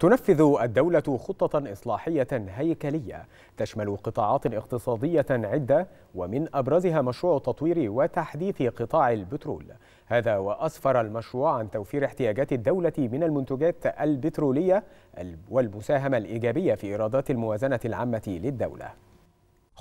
تنفذ الدولة خطة إصلاحية هيكلية تشمل قطاعات اقتصادية عدة ومن أبرزها مشروع تطوير وتحديث قطاع البترول. هذا وأسفر المشروع عن توفير احتياجات الدولة من المنتجات البترولية والمساهمة الإيجابية في إيرادات الموازنة العامة للدولة.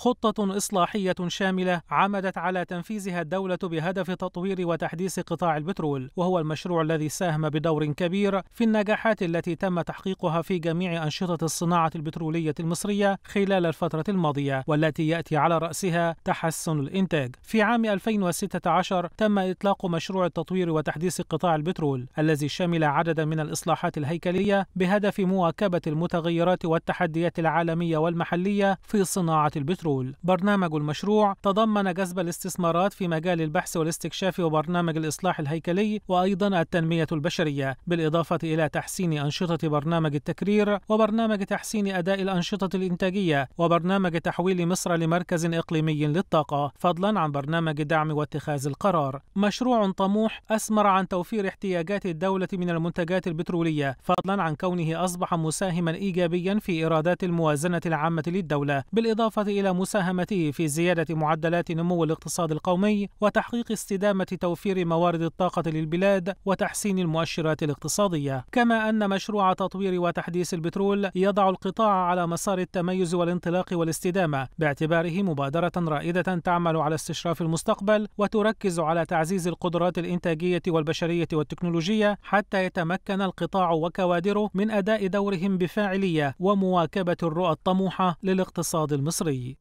خطة إصلاحية شاملة عمدت على تنفيذها الدولة بهدف تطوير وتحديث قطاع البترول وهو المشروع الذي ساهم بدور كبير في النجاحات التي تم تحقيقها في جميع أنشطة الصناعة البترولية المصرية خلال الفترة الماضية والتي يأتي على رأسها تحسن الإنتاج. في عام 2016 تم إطلاق مشروع التطوير وتحديث قطاع البترول الذي شمل عددا من الإصلاحات الهيكلية بهدف مواكبة المتغيرات والتحديات العالمية والمحلية في صناعة البترول. البترول برنامج المشروع تضمن جذب الاستثمارات في مجال البحث والاستكشاف وبرنامج الإصلاح الهيكلي وأيضا التنمية البشرية بالإضافة إلى تحسين أنشطة برنامج التكرير وبرنامج تحسين أداء الأنشطة الإنتاجية وبرنامج تحويل مصر لمركز إقليمي للطاقة فضلا عن برنامج دعم واتخاذ القرار. مشروع طموح أسمر عن توفير احتياجات الدولة من المنتجات البترولية فضلا عن كونه أصبح مساهما إيجابيا في إيرادات الموازنة العامة للدولة بالإضافة إلى مساهمته في زيادة معدلات نمو الاقتصاد القومي وتحقيق استدامة توفير موارد الطاقة للبلاد وتحسين المؤشرات الاقتصادية. كما أن مشروع تطوير وتحديث البترول يضع القطاع على مسار التميز والانطلاق والاستدامة باعتباره مبادرة رائدة تعمل على استشراف المستقبل وتركز على تعزيز القدرات الإنتاجية والبشرية والتكنولوجية حتى يتمكن القطاع وكوادره من أداء دورهم بفاعلية ومواكبة الرؤى الطموحة للاقتصاد المصري.